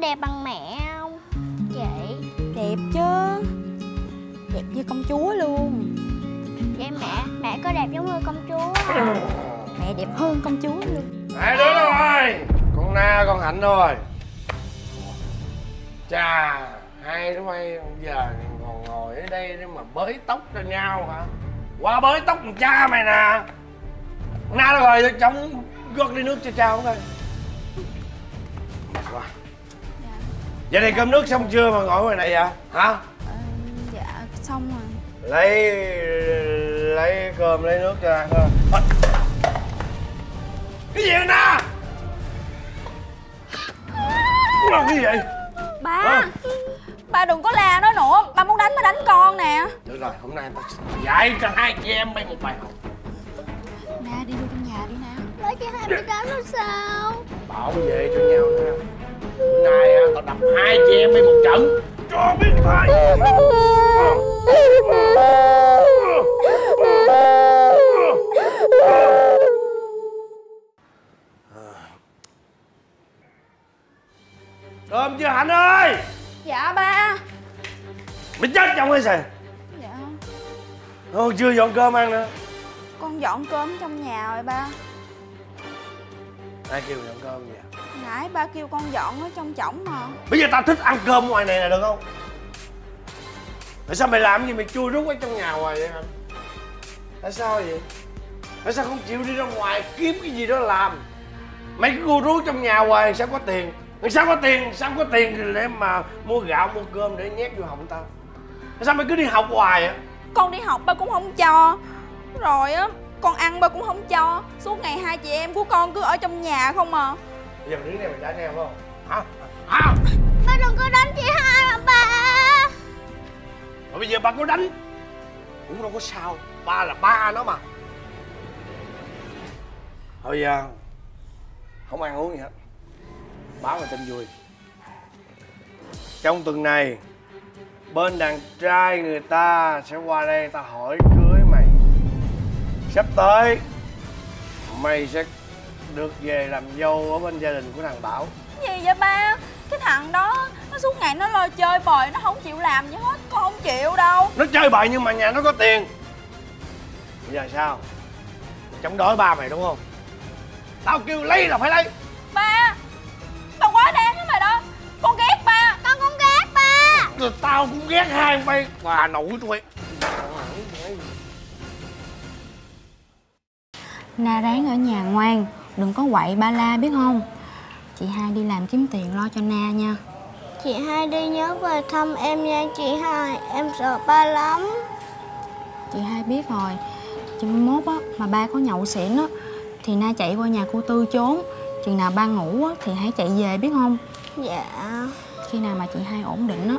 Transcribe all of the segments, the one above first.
đẹp bằng mẹ không? Chị Đẹp chứ. Đẹp như công chúa luôn. Vậy mẹ, mẹ có đẹp giống như công chúa Mẹ đẹp hơn công chúa luôn. Hai đứa đâu rồi? Con na con hạnh đâu rồi? Chà hai đứa bay giờ còn ngồi ở đây để mà bới tóc cho nhau hả? Qua bới tóc con cha mày nè. Con na đâu rồi? Tao chống gót ly nước cho cha uống coi. Mệt quá vậy này cơm nước xong chưa mà ngồi ngoài này vậy? Hả? Ờ, Dạ xong rồi. Lấy lấy cơm lấy nước cho ăn thôi Ơ. cái gì vậy na? Làm cái gì vậy? Ba Ờ. Ba đừng có la nó nữa. Ba muốn đánh mới đánh con nè. Được rồi hôm nay sẽ dạy cho hai chị em bay một bài học. Na đi vô trong nhà đi nè Nói chị hai bị đánh nó sao? Bảo vệ cho nhau nha nay tao đập hai chị em bay một trận. Cho biết thôi. Cơm chưa hạnh ơi? Dạ ba. Mày chết trong hay sao Dạ. Thôi chưa dọn cơm ăn nữa. Con dọn cơm trong nhà rồi ba. Ai kêu dọn cơm vậy Nãy ba kêu con dọn ở trong chổng mà. Bây giờ tao thích ăn cơm ngoài này nè được không? Tại sao mày làm cái gì mày chui rút ở trong nhà hoài vậy anh tại sao vậy? Tại sao không chịu đi ra ngoài kiếm cái gì đó làm? Mày cứ gu rú trong nhà hoài sao có tiền? Sao có tiền? Sao có tiền để mà mua gạo mua cơm để nhét vô họng tao? Tại sao mày cứ đi học hoài á Con đi học ba cũng không cho. Rồi á Con ăn ba cũng không cho. Suốt ngày hai chị em của con cứ ở trong nhà không à bây giờ đứng này mày đánh em không? Hả? Hả? Ba đừng có đánh chị hai mà ba. Mà bây giờ ba có đánh Cũng đâu có sao. Ba là ba nó mà. Thôi giờ Không ăn uống gì hết. Báo là tin vui. Trong tuần này Bên đàn trai người ta sẽ qua đây ta hỏi cưới mày. Sắp tới Mày sẽ được về làm dâu ở bên gia đình của thằng Bảo. Gì vậy ba? Cái thằng đó Nó suốt ngày nó lo chơi bời Nó không chịu làm gì hết Con không chịu đâu. Nó chơi bời nhưng mà nhà nó có tiền. Bây giờ sao? Chống đối ba mày đúng không? Tao kêu lấy là phải lấy. Ba Ba quá đáng lắm rồi đó. Con ghét ba. Con cũng ghét ba. Rồi tao cũng ghét hai bay. Bà nội tôi Na ráng ở nhà ngoan Đừng có quậy ba la biết không? Chị hai đi làm kiếm tiền lo cho Na nha. Chị hai đi nhớ về thăm em nha chị hai. Em sợ ba lắm. Chị hai biết rồi. Chị mốt á mà ba có nhậu xỉn á Thì Na chạy qua nhà cô Tư trốn. Chừng nào ba ngủ á thì hãy chạy về biết không? Dạ. Khi nào mà chị hai ổn định á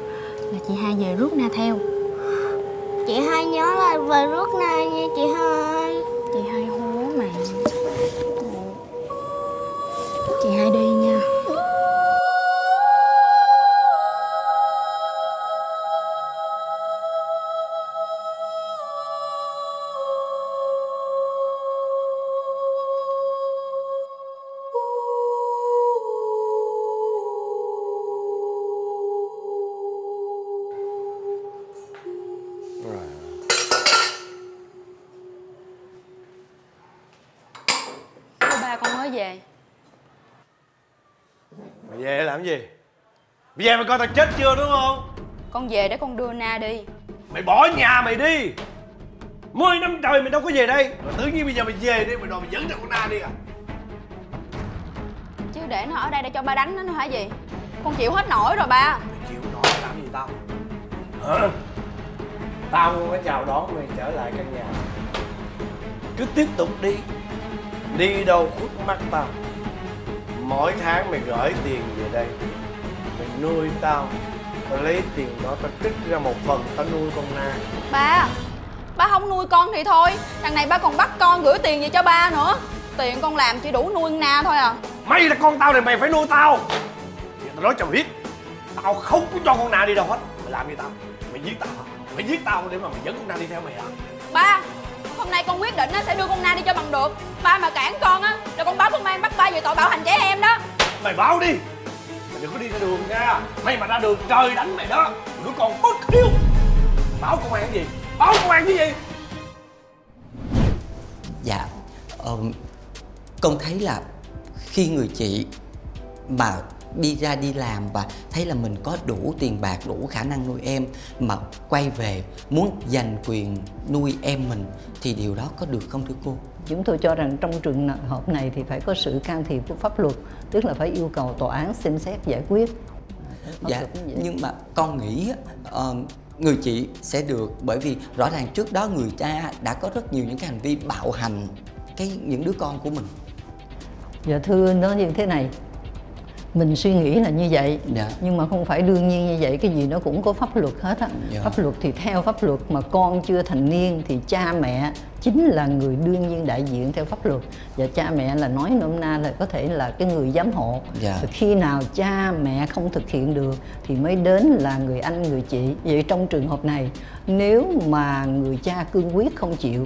Là chị hai về rước Na theo. Chị hai nhớ là về rước này nha chị hai gì? Mày về mày coi tao chết chưa đúng không? Con về để con đưa Na đi. Mày bỏ nhà mày đi. Mười năm trời mày đâu có về đây. Rồi tự nhiên bây giờ mày về đi Mày đòi mày dẫn thằng con Na đi à? Chứ để nó ở đây để cho ba đánh nó nữa hả gì? Con chịu hết nổi rồi ba. Mày chịu nổi làm gì tao? Hả? Tao không có chào đón mày trở lại căn nhà. Cứ tiếp tục đi. Đi đâu khuất mắt tao Mỗi tháng mày gửi tiền về đây. Mày nuôi tao. Tao lấy tiền đó tao trích ra một phần tao nuôi con Na. Ba Ba không nuôi con thì thôi. Đằng này ba còn bắt con gửi tiền về cho ba nữa. Tiền con làm chỉ đủ nuôi con Na thôi à. Mày là con tao thì mày phải nuôi tao. Giờ tao nói cho mày biết Tao không có cho con Na đi đâu hết. Mày làm gì tao? Mày giết tao hả? Mày giết tao để mà mày dẫn con Na đi theo mày hả? Ba Hôm nay con quyết định á, sẽ đưa con Na đi cho bằng được. Ba mà cản con á Rồi con báo công an bắt ba về tội bạo hành trẻ em Mày báo đi. Mày đừng có đi ra đường nha. Mày mà ra đường trời đánh mày đó. Đứa con bất hiếu báo công an cái gì? Báo công an cái gì? Dạ ờ, Con thấy là khi người chị mà đi ra đi làm và thấy là mình có đủ tiền bạc, đủ khả năng nuôi em mà quay về muốn giành quyền nuôi em mình thì điều đó có được không thưa cô? Chúng tôi cho rằng trong trường hợp này thì phải có sự can thiệp của pháp luật, tức là phải yêu cầu tòa án xem xét giải quyết. Pháp Dạ, nhưng mà con nghĩ ờ, người chị sẽ được bởi vì rõ ràng trước đó người cha đã có rất nhiều những cái hành vi bạo hành cái những đứa con của mình. Dạ thưa nó như thế này mình suy nghĩ là như vậy Dạ. nhưng mà không phải đương nhiên như vậy cái gì nó cũng có pháp luật hết á Dạ. pháp luật thì theo pháp luật mà con chưa thành niên thì cha mẹ chính là người đương nhiên đại diện theo pháp luật và cha mẹ là nói nôm na là có thể là cái người giám hộ Dạ. Và khi nào cha mẹ không thực hiện được thì mới đến là người anh người chị vậy trong trường hợp này nếu mà người cha cương quyết không chịu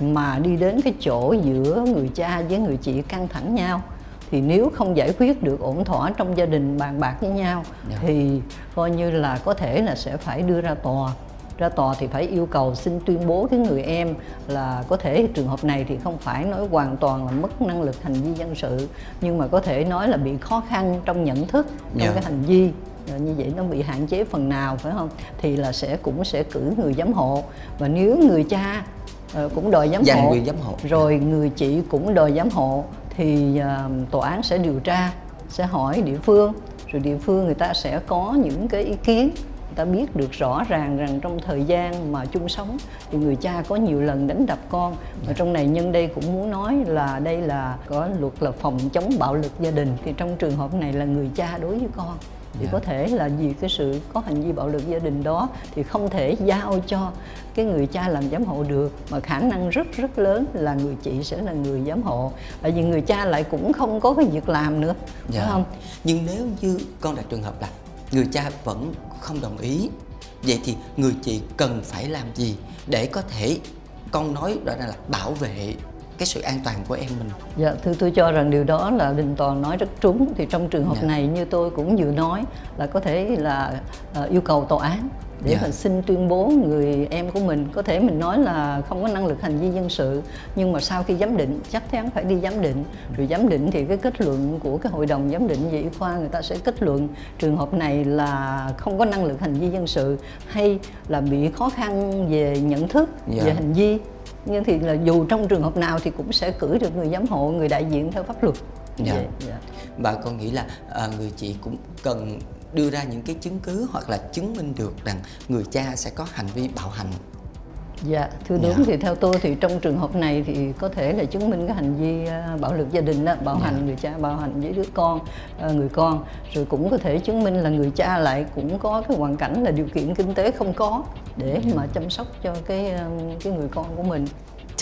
mà đi đến cái chỗ giữa người cha với người chị căng thẳng nhau thì nếu không giải quyết được ổn thỏa trong gia đình bàn bạc với nhau Dạ. thì coi như là có thể là sẽ phải đưa ra tòa ra tòa thì phải yêu cầu xin tuyên bố cái người em là có thể trường hợp này thì không phải nói hoàn toàn là mất năng lực hành vi dân sự nhưng mà có thể nói là bị khó khăn trong nhận thức trong Dạ. cái hành vi Rồi như vậy nó bị hạn chế phần nào phải không thì là sẽ cũng sẽ cử người giám hộ và nếu người cha ờ, cũng đòi giám Giành hộ giám hộ. rồi người chị cũng đòi giám hộ thì à, tòa án sẽ điều tra sẽ hỏi địa phương. Rồi địa phương người ta sẽ có những cái ý kiến. Người ta biết được rõ ràng rằng trong thời gian mà chung sống thì người cha có nhiều lần đánh đập con. Và trong này nhân đây cũng muốn nói là đây là có luật là phòng chống bạo lực gia đình. Thì trong trường hợp này là người cha đối với con thì Dạ. có thể là vì cái sự có hành vi bạo lực gia đình đó thì không thể giao cho cái người cha làm giám hộ được mà khả năng rất rất lớn là người chị sẽ là người giám hộ tại vì người cha lại cũng không có cái việc làm nữa Dạ. phải không Nhưng nếu như con đặt trường hợp là người cha vẫn không đồng ý Vậy thì người chị cần phải làm gì để có thể con nói rõ ràng là bảo vệ cái sự an toàn của em mình Dạ, thưa tôi cho rằng điều đó là Đình Toàn nói rất trúng thì trong trường hợp Dạ. này như tôi cũng vừa nói là có thể là ờ, yêu cầu tòa án để Dạ. mà xin tuyên bố người em của mình có thể mình nói là không có năng lực hành vi dân sự nhưng mà sau khi giám định chắc chắn phải đi giám định rồi giám định thì cái kết luận của cái hội đồng giám định về y khoa người ta sẽ kết luận trường hợp này là không có năng lực hành vi dân sự hay là bị khó khăn về nhận thức Dạ. về hành vi nhưng thì là dù trong trường hợp nào thì cũng sẽ cử được người giám hộ người đại diện theo pháp luật Dạ. Vậy, dạ. Và con nghĩ là à, người chị cũng cần đưa ra những cái chứng cứ hoặc là chứng minh được rằng người cha sẽ có hành vi bạo hành Dạ, thưa đúng Dạ. thì theo tôi thì trong trường hợp này thì có thể là chứng minh cái hành vi à, bạo lực gia đình đó, bạo Dạ. hành người cha bạo hành với đứa con, à, người con, rồi cũng có thể chứng minh là người cha lại cũng có cái hoàn cảnh là điều kiện kinh tế không có để Dạ. mà chăm sóc cho cái à, cái người con của mình.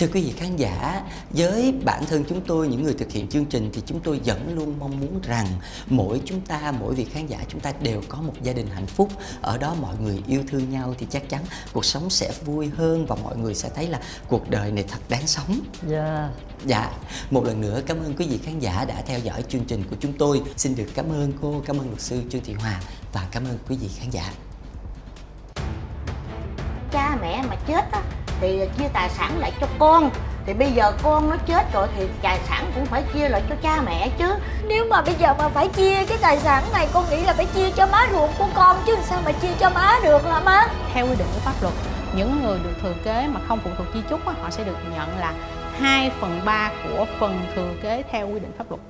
Thưa quý vị khán giả, với bản thân chúng tôi, những người thực hiện chương trình thì chúng tôi vẫn luôn mong muốn rằng mỗi chúng ta, mỗi vị khán giả chúng ta đều có một gia đình hạnh phúc. Ở đó mọi người yêu thương nhau thì chắc chắn cuộc sống sẽ vui hơn và mọi người sẽ thấy là cuộc đời này thật đáng sống. Dạ. Dạ, một lần nữa cảm ơn quý vị khán giả đã theo dõi chương trình của chúng tôi. Xin được cảm ơn cô, cảm ơn luật sư Trương Thị Hòa và cảm ơn quý vị khán giả. cha mẹ mà chết á thì chia tài sản lại cho con. Thì bây giờ con nó chết rồi thì tài sản cũng phải chia lại cho cha mẹ chứ. Nếu mà bây giờ mà phải chia cái tài sản này con nghĩ là phải chia cho má ruột của con chứ sao mà chia cho má được hả má? theo quy định của pháp luật những người được thừa kế mà không phụ thuộc di chúc á, họ sẽ được nhận là 2 phần 3 của phần thừa kế theo quy định pháp luật